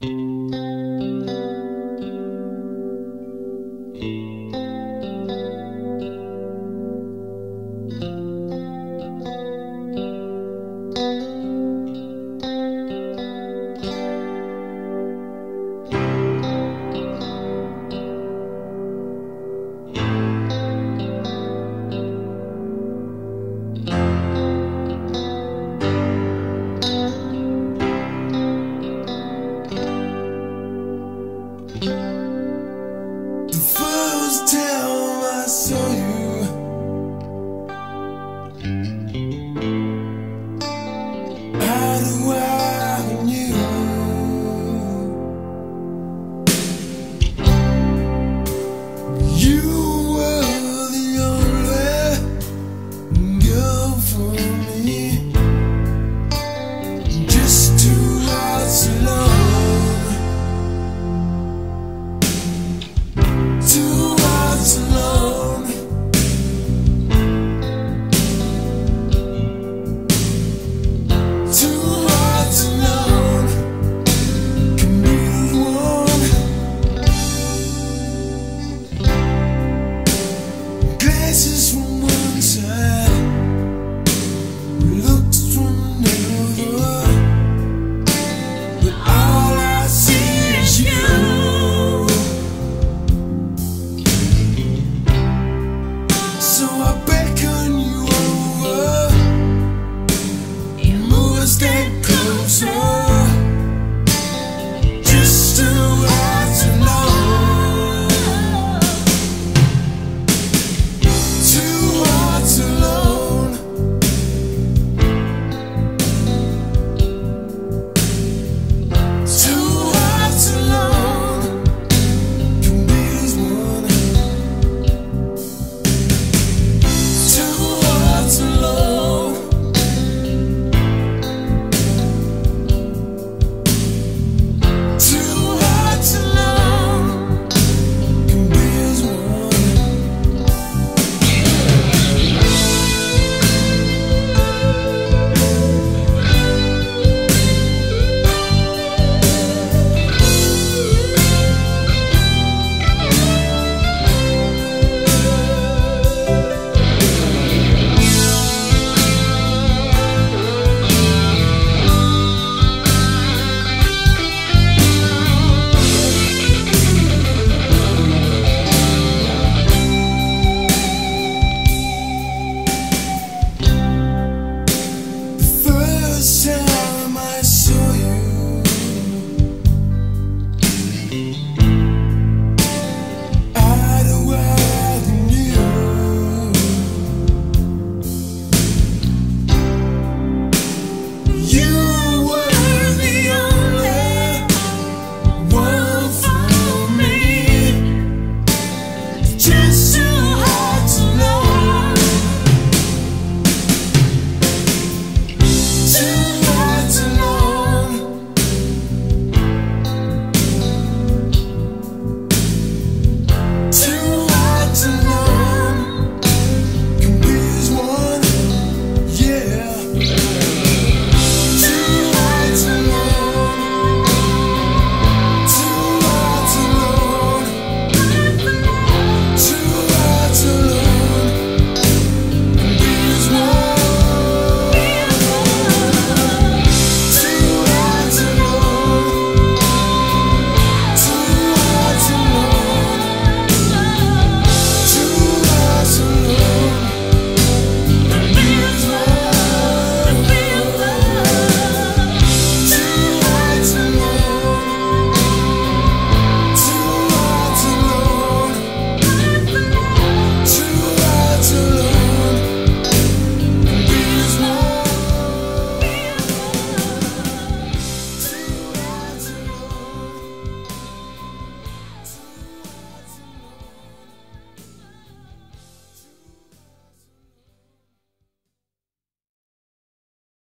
thank mm -hmm. you sua presença.